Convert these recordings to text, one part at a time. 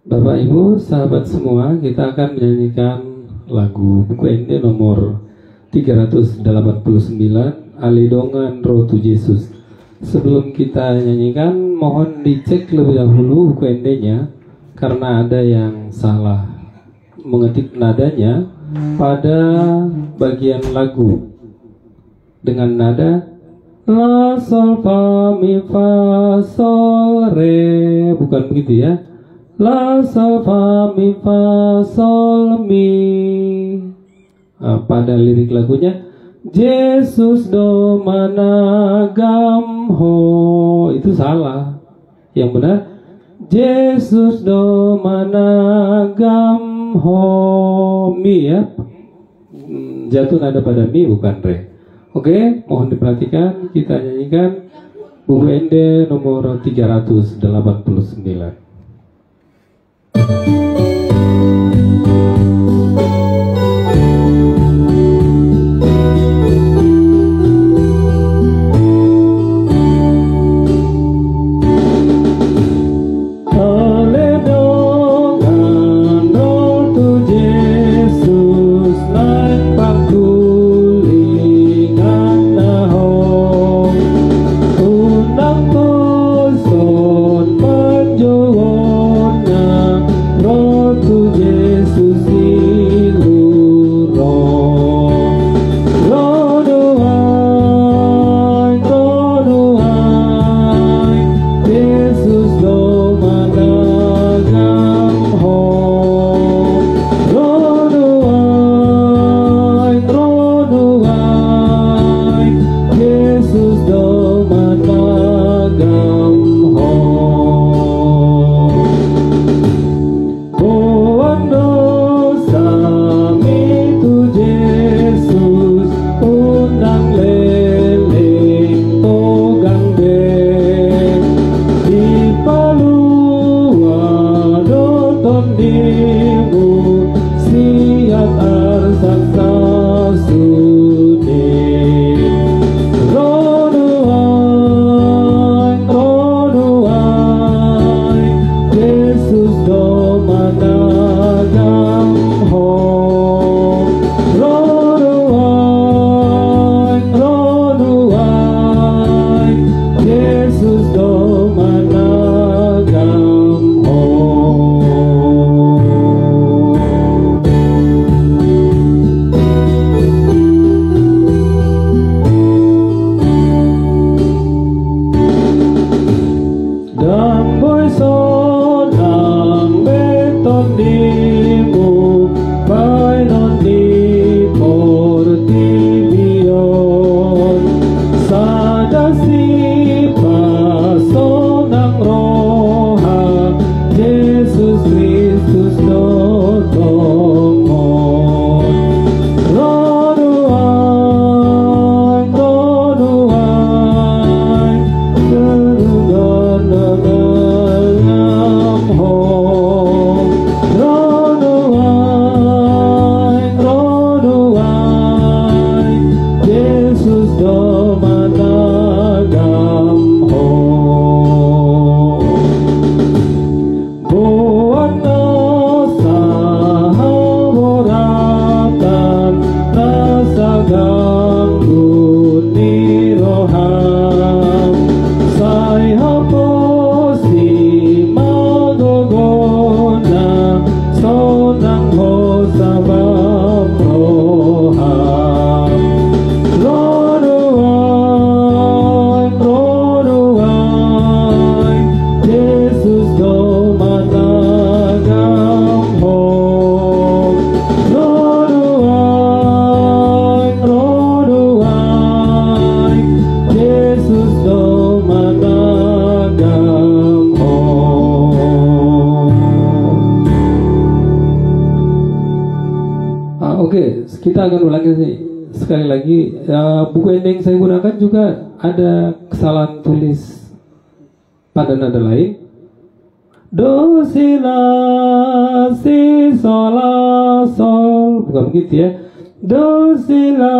Bapak Ibu, sahabat semua, kita akan menyanyikan lagu buku Ende nomor 389 Alidongan Roh to Jesus. Sebelum kita nyanyikan, mohon dicek lebih dahulu buku endenya karena ada yang salah mengetik nadanya pada bagian lagu dengan nada La sol fa mi fa sol re bukan begitu ya La sol fa mi fa sol mi. Nah, pada lirik lagunya? Yesus do managam ho. Itu salah. Yang benar Yesus do managam ho. Mi ya. Jatuh nada pada mi bukan re. Oke, mohon diperhatikan kita nyanyikan. Buku Ende nomor 389. Música Mata kita akan ulangi sekali lagi. Ya, buku yang saya gunakan juga ada kesalahan tulis pada nada lain. Do si la si sol la sol bukan begitu ya. Do si la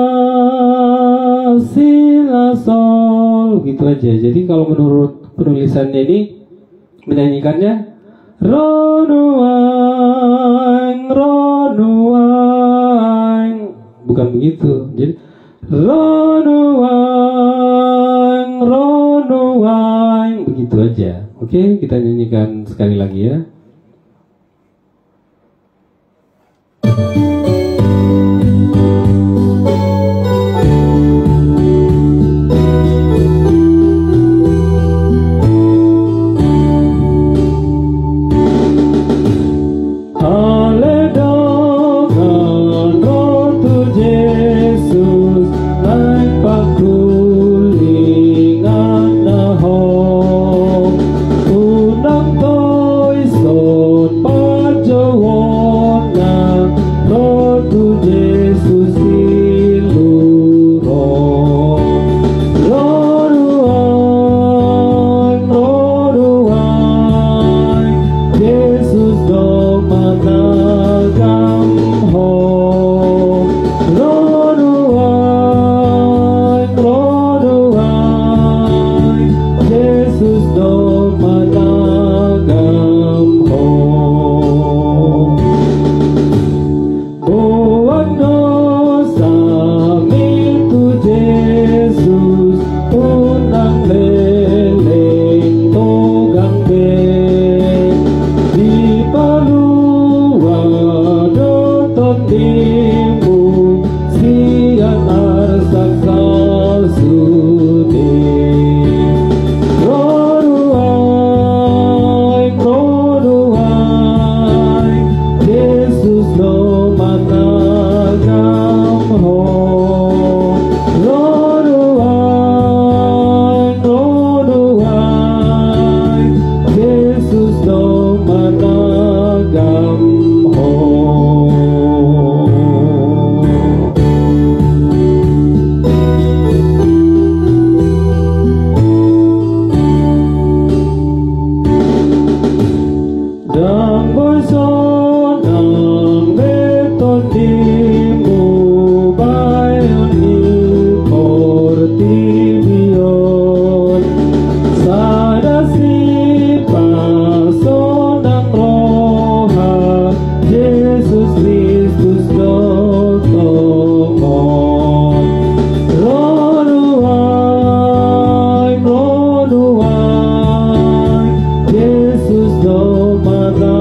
si la sol gitu aja. Jadi kalau menurut penulisannya ini menyanyikannya Ronuang, ronuang. Bukan begitu. Jadi ronuang, ronuang. Begitu aja. Oke, kita nyanyikan sekali lagi ya. love.